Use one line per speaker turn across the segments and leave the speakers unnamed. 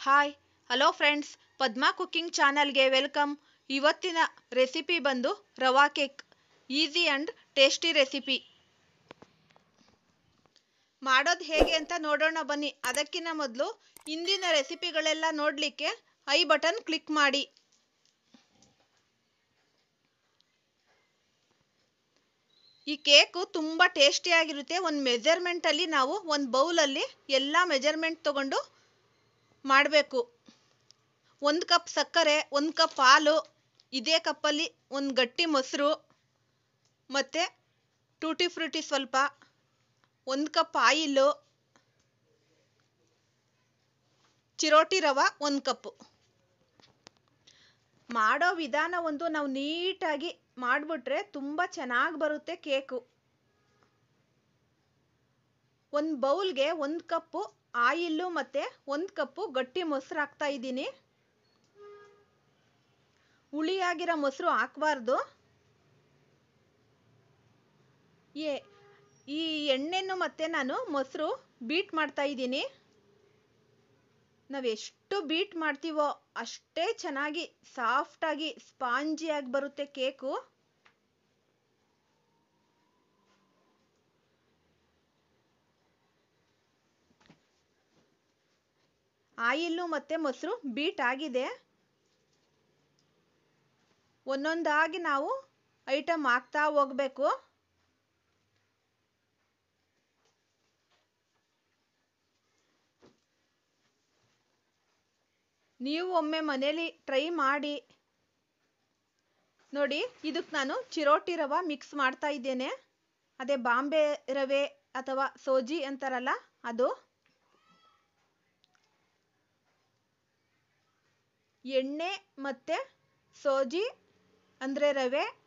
Hi hello friends Padma cooking ಚಾನಲ್ಗೆ welcome ಇವತ್ತಿನ recipe ಬಂದು rava cake easy and tasty recipe ಮಾಡೋದು ಹೇಗೆ ಅಂತ ನೋಡೋಣ ಬನ್ನಿ. ಅದಕ್ಕಿಂತ ಮೊದಲು ಇಂದಿನ ರೆಸಿಪಿಗಳೆಲ್ಲ ನೋಡಲಿಕ್ಕೆ ಐ ಬಟನ್ ಕ್ಲಿಕ್ ಮಾಡಿ. ಈ ಕೇಕು ತುಂಬ ಟೇಸ್ಟಿಯಾಗಿರುತ್ತೆ ಒಂದು ಮೆಜರ್ಮೆಂಟಲ್ಲಿ ನಾವು ಒಂದು ಬೌಲಲ್ಲಿ ಎಲ್ಲ ಮೆಜರ್ಮೆಂಟ್ ತಗೊಂಡು ಮಾಡಬೇಕು. ಒಂದು ಕಪ್ ಸಕ್ಕರೆ, ಒಂದು ಕಪ್ ಹಾಲು, ಇದೇ ಕಪ್ಪಲ್ಲಿ ಒಂದು ಗಟ್ಟಿ ಮೊಸರು, ಮತ್ತು ಟೂಟಿ ಫ್ರೂಟಿ ಸ್ವಲ್ಪ, ಒಂದು ಕಪ್ ಆಯಿಲು, ಚಿರೋಟಿ ರವೆ ಒಂದು ಕಪ್ಪು ಮಾಡೋ ವಿಧಾನ ಒಂದು ನಾವು ನೀಟಾಗಿ ಮಾಡಿಬಿಟ್ರೆ ತುಂಬ ಚೆನ್ನಾಗಿ ಬರುತ್ತೆ ಕೇಕು. ಒಂದು ಬೌಲ್ಗೆ ಒಂದು ಕಪ್ಪು ಆಯಿಲ್ಲು ಮತ್ತೆ ಒಂದು ಕಪ್ಪು ಗಟ್ಟಿ ಮೊಸರು ಹಾಕ್ತಾ ಇದ್ದೀನಿ. ಹುಳಿಯಾಗಿರೋ ಮೊಸರು ಹಾಕಬಾರ್ದು. ಏ ಈ ಎಣ್ಣೆನು ಮತ್ತೆ ನಾನು ಮೊಸರು ಬೀಟ್ ಮಾಡ್ತಾ ಇದ್ದೀನಿ. ನಾವು ಎಷ್ಟು ಬೀಟ್ ಮಾಡ್ತೀವೋ ಅಷ್ಟೇ ಚೆನ್ನಾಗಿ ಸಾಫ್ಟಾಗಿ ಸ್ಪಾಂಜಿಯಾಗಿ ಬರುತ್ತೆ ಕೇಕು. ಆಯಿಲ್ಲು ಮತ್ತು ಮೊಸರು ಬೀಟ್ ಆಗಿದೆ. ಒಂದೊಂದಾಗಿ ನಾವು ಐಟಮ್ ಹಾಕ್ತಾ ಹೋಗಬೇಕು. ನೀವು ಒಮ್ಮೆ ಮನೇಲಿ ಟ್ರೈ ಮಾಡಿ. ನೋಡಿ, ಇದಕ್ಕೆ ನಾನು ಚಿರೋಟಿ ರವೆ ಮಿಕ್ಸ್ ಮಾಡ್ತಾ ಇದ್ದೇನೆ. ಅದೇ ಬಾಂಬೆ ರವೆ ಅಥವಾ ಸೋಜಿ ಅಂತಾರಲ್ಲ ಅದು. ಎಣ್ಣೆ ಮತ್ತೆ ಸೋಜಿ, ಅಂದ್ರೆ ರವೆ,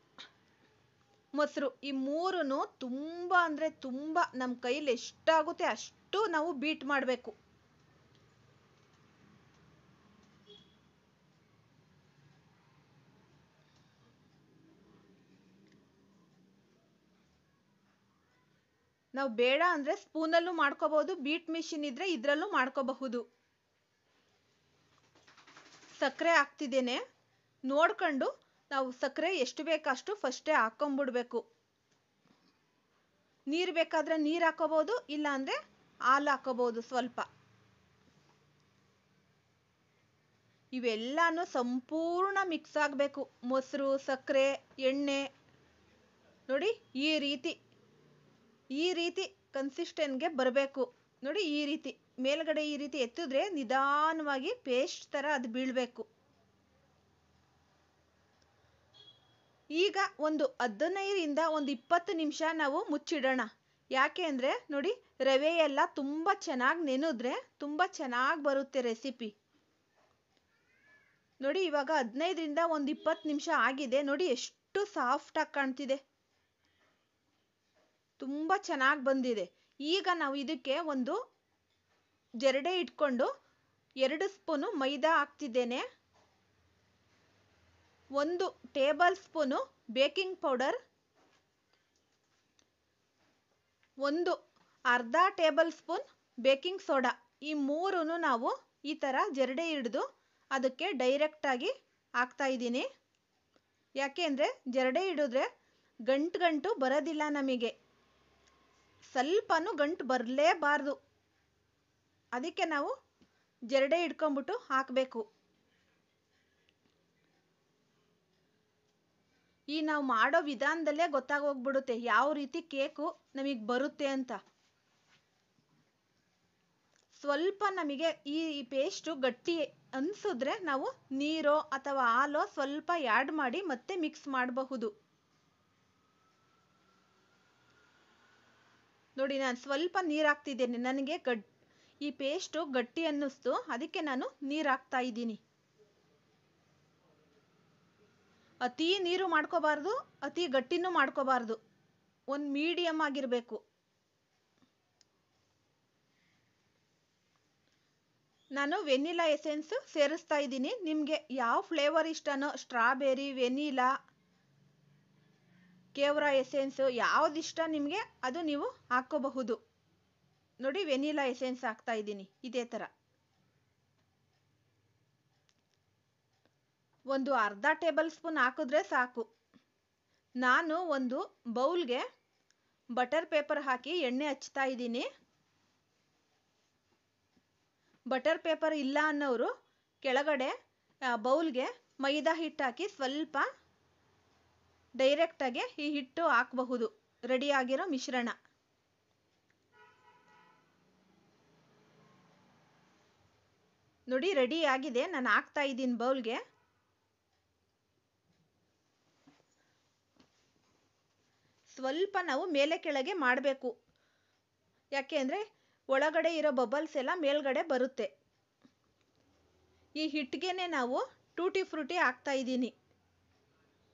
ಮೊಸರು ಈ ಮೂರೂ ತುಂಬಾ ಅಂದ್ರೆ ತುಂಬಾ ನಮ್ಮ ಕೈಲಿ ಎಷ್ಟಾಗುತ್ತೆ ಅಷ್ಟು ನಾವು ಬೀಟ್ ಮಾಡಬೇಕು. ನಾವು ಬೇಡ ಅಂದರೆ ಸ್ಪೂನಲ್ಲೂ ಮಾಡ್ಕೋಬಹುದು ಬೀಟ್ ಮಿಷಿನ್ ಇದ್ರೆ ಇದ್ರಲ್ಲೂ ಮಾಡ್ಕೋಬಹುದು. ಸಕ್ಕರೆ ಹಾಕ್ತಿದ್ದೇನೆ. ನೋಡ್ಕೊಂಡು ನಾವು ಸಕ್ಕರೆ ಎಷ್ಟು ಬೇಕಷ್ಟು ಫಸ್ಟೇ ಹಾಕೊಂಡ್ಬಿಡ್ಬೇಕು ನೀರು ಬೇಕಾದ್ರೆ ನೀರು ಹಾಕೋಬಹುದು ಇಲ್ಲ ಅಂದರೆ ಹಾಲು ಹಾಕೋಬಹುದು ಸ್ವಲ್ಪ. ಇವೆಲ್ಲಾನು ಸಂಪೂರ್ಣ ಮಿಕ್ಸ್ ಆಗಬೇಕು. ಮೊಸರು ಸಕ್ಕರೆ ಎಣ್ಣೆ. ನೋಡಿ, ಈ ರೀತಿ ಈ ರೀತಿ ಕನ್ಸಿಸ್ಟೆಂಟ್ಗೆ ಬರಬೇಕು. ನೋಡಿ, ಈ ರೀತಿ. ಮೇಲ್ಗಡೆ ಈ ರೀತಿ ಎತ್ತಿದ್ರೆ ನಿಧಾನವಾಗಿ ಪೇಸ್ಟ್ ಥರ ಅದು ಬೀಳ್ಬೇಕು. ಈಗ ಒಂದು ಹದಿನೈದರಿಂದ ಒಂದು ಇಪ್ಪತ್ತು ನಿಮಿಷ ನಾವು ಮುಚ್ಚಿಡೋಣ. ಯಾಕೆ ಅಂದರೆ ನೋಡಿ ರವೆ ಎಲ್ಲ ತುಂಬ ಚೆನ್ನಾಗಿ ನೆನೆದ್ರೆ ತುಂಬ ಚೆನ್ನಾಗಿ ಬರುತ್ತೆ ರೆಸಿಪಿ ನೋಡಿ, ಇವಾಗ ಹದಿನೈದರಿಂದ ಒಂದು ಇಪ್ಪತ್ತು ನಿಮಿಷ ಆಗಿದೆ. ನೋಡಿ, ಎಷ್ಟು ಸಾಫ್ಟಾಗಿ ಕಾಣ್ತಿದೆ. ತುಂಬ ಚೆನ್ನಾಗಿ ಬಂದಿದೆ. ಈಗ ನಾವು ಇದಕ್ಕೆ ಒಂದು ಜರಡೆ ಇಟ್ಕೊಂಡು ಎರಡು ಸ್ಪೂನು ಮೈದಾ ಹಾಕ್ತಿದ್ದೇನೆ. ಒಂದು ಟೇಬಲ್ ಸ್ಪೂನು ಬೇಕಿಂಗ್ ಪೌಡರ್. ಒಂದು ಅರ್ಧ ಟೇಬಲ್ ಸ್ಪೂನ್ ಬೇಕಿಂಗ್ ಸೋಡಾ. ಈ ಮೂರೂ ನಾವು ಈ ಥರ ಜರಡೆ ಹಿಡಿದು ಅದಕ್ಕೆ ಡೈರೆಕ್ಟಾಗಿ ಹಾಕ್ತಾ ಇದ್ದೀನಿ. ಯಾಕೆ ಅಂದರೆ ಜರಡೆ ಹಿಡಿದ್ರೆ ಗಂಟು ಗಂಟು ಬರೋದಿಲ್ಲ ನಮಗೆ. ಸ್ವಲ್ಪನೂ ಗಂಟು ಬರಲೇಬಾರ್ದು. ಅದಕ್ಕೆ ನಾವು ಜರಡೆ ಇಟ್ಕೊಂಬಿಟ್ಟು ಹಾಕಬೇಕು. ಈ ನಾವು ಮಾಡೋ ವಿಧಾನದಲ್ಲೇ ಗೊತ್ತಾಗೋಗ್ಬಿಡುತ್ತೆ ಯಾವ ರೀತಿ ಕೇಕು ನಮಗೆ ಬರುತ್ತೆ ಅಂತ. ಸ್ವಲ್ಪ ನಮಗೆ ಈ ಪೇಸ್ಟು ಗಟ್ಟಿ ಅನ್ಸಿದ್ರೆ ನಾವು ನೀರೋ ಅಥವಾ ಹಾಲೋ ಸ್ವಲ್ಪ ಆ್ಯಡ್ ಮಾಡಿ ಮತ್ತೆ ಮಿಕ್ಸ್ ಮಾಡಬಹುದು. ನೋಡಿ ನಾನು ಸ್ವಲ್ಪ ನೀರು ಹಾಕ್ತಿದ್ದೇನೆ, ನನಗೆ ಗಡ್ ಈ ಪೇಸ್ಟು ಗಟ್ಟಿ ಅನ್ನಿಸ್ತು. ಅದಕ್ಕೆ ನಾನು ನೀರು ಹಾಕ್ತಾ ಇದ್ದೀನಿ. ಅತಿ ನೀರು ಮಾಡ್ಕೋಬಾರ್ದು, ಅತಿ ಗಟ್ಟಿನೂ ಮಾಡ್ಕೋಬಾರ್ದು. ಒಂದು ಮೀಡಿಯಮ್ ಆಗಿರಬೇಕು. ನಾನು ವೆನಿಲಾ ಎಸೆನ್ಸ್ ಸೇರಿಸ್ತಾ ಇದ್ದೀನಿ. ನಿಮಗೆ ಯಾವ ಫ್ಲೇವರ್ ಇಷ್ಟನೋ, ಸ್ಟ್ರಾಬೆರಿ, ವೆನಿಲಾ, ಕೇವ್ರಾ ಯಾವ್ದು ಯಾವುದಿಷ್ಟ ನಿಮಗೆ, ಅದು ನೀವು ಹಾಕ್ಕೋಬಹುದು. ನೋಡಿ ವೆನಿಲಾ ಎಸೆನ್ಸ್ ಹಾಕ್ತಾ ಇದ್ದೀನಿ, ಇದೇ ಥರ ಒಂದು ಅರ್ಧ ಟೇಬಲ್ ಸ್ಪೂನ್ ಹಾಕಿದ್ರೆ ಸಾಕು. ನಾನು ಒಂದು ಬೌಲ್ಗೆ ಬಟರ್ ಪೇಪರ್ ಹಾಕಿ ಎಣ್ಣೆ ಹಚ್ತಾ ಇದ್ದೀನಿ. ಬಟರ್ ಪೇಪರ್ ಇಲ್ಲ ಅನ್ನೋರು ಕೆಳಗಡೆ ಬೌಲ್ಗೆ ಮೈದಾ ಹಿಟ್ಟು ಹಾಕಿ ಸ್ವಲ್ಪ ಡೈರೆಕ್ಟಾಗಿ ಈ ಹಿಟ್ಟು ಹಾಕಬಹುದು ರೆಡಿಯಾಗಿರೋ ಮಿಶ್ರಣ. ನೋಡಿ ರೆಡಿ ಆಗಿದೆ. ನಾನು ಹಾಕ್ತಾ ಇದ್ದೀನಿ ಬೌಲ್ಗೆ. ಸ್ವಲ್ಪ ನಾವು ಮೇಲೆ ಕೆಳಗೆ ಮಾಡಬೇಕು. ಯಾಕೆ ಅಂದರೆ, ಒಳಗಡೆ ಇರೋ ಬಬಲ್ಸ್ ಎಲ್ಲ ಮೇಲ್ಗಡೆ ಬರುತ್ತೆ. ಈ ಹಿಟ್ಟಿಗೆನೆ ನಾವು ಟೂಟಿ ಫ್ರೂಟಿ ಹಾಕ್ತಾ ಇದ್ದೀನಿ.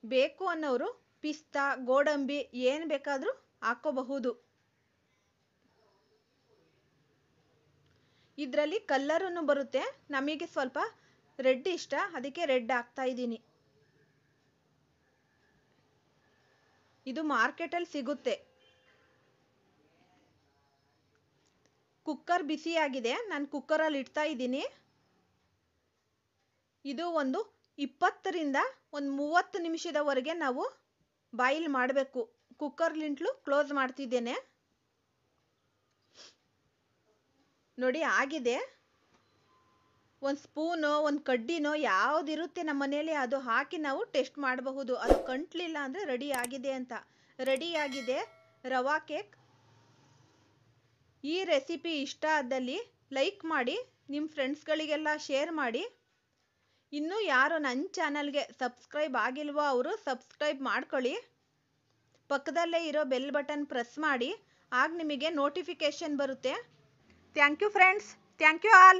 ಬೇಕು ಅನ್ನೋರು, ಪಿಸ್ತಾ, ಗೋಡಂಬಿ, ಏನು ಬೇಕಾದರೂ ಹಾಕೋಬಹುದು. ಇದರಲ್ಲಿ ಕಲ್ಲರೂ ಬರುತ್ತೆ. ನಮಗೆ ಸ್ವಲ್ಪ ರೆಡ್ ಇಷ್ಟ. ಅದಕ್ಕೆ ರೆಡ್ ಹಾಕ್ತಾ ಇದ್ದೀನಿ. ಇದು ಮಾರ್ಕೆಟಲ್ಲಿ ಸಿಗುತ್ತೆ. ಕುಕ್ಕರ್ ಬಿಸಿಯಾಗಿದೆ ನಾನು ಕುಕ್ಕರಲ್ಲಿ ಇಡ್ತಾ ಇದ್ದೀನಿ. ಇದು ಒಂದು ಇಪ್ಪತ್ತರಿಂದ ಒಂದು ಮೂವತ್ತು ನಿಮಿಷದವರೆಗೆ ನಾವು ಬಾಯಿಲ್ ಮಾಡಬೇಕು. ಕುಕ್ಕರ್ಲಿಂಟ್ಲು ಕ್ಲೋಸ್ ಮಾಡ್ತಿದ್ದೇನೆ. ನೋಡಿ ಆಗಿದೆ. ಒಂದು ಸ್ಪೂನೋ ಒಂದು ಕಡ್ಡಿನೋ ಯಾವುದಿರುತ್ತೆ ನಮ್ಮ ಮನೇಲಿ ಅದು ಹಾಕಿ ನಾವು ಟೆಸ್ಟ್ ಮಾಡಬಹುದು. ಅದು ಕಂಟ್ಲಿಲ್ಲ ಅಂದರೆ ರೆಡಿ ಆಗಿದೆ ಅಂತ. ರೆಡಿ ಆಗಿದೆ. ರವಾ ಕೇಕ್ ಈ ರೆಸಿಪಿ ಇಷ್ಟ ಆದಲ್ಲಿ ಲೈಕ್ ಮಾಡಿ ನಿಮ್ಮ ಫ್ರೆಂಡ್ಸ್ಗಳಿಗೆಲ್ಲ ಶೇರ್ ಮಾಡಿ. ಇನ್ನೂ ಯಾರು ನನ್ನ ಚಾನಲ್ಗೆ ಸಬ್ಸ್ಕ್ರೈಬ್ ಆಗಿಲ್ವೋ ಅವರು ಸಬ್ಸ್ಕ್ರೈಬ್ ಮಾಡ್ಕೊಳ್ಳಿ. ಪಕ್ಕದಲ್ಲೇ ಇರೋ ಬೆಲ್ ಬಟನ್ ಪ್ರೆಸ್ ಮಾಡಿ, ಆಗ ನಿಮಗೆ ನೋಟಿಫಿಕೇಷನ್ ಬರುತ್ತೆ. Thank you friends. Thank you all.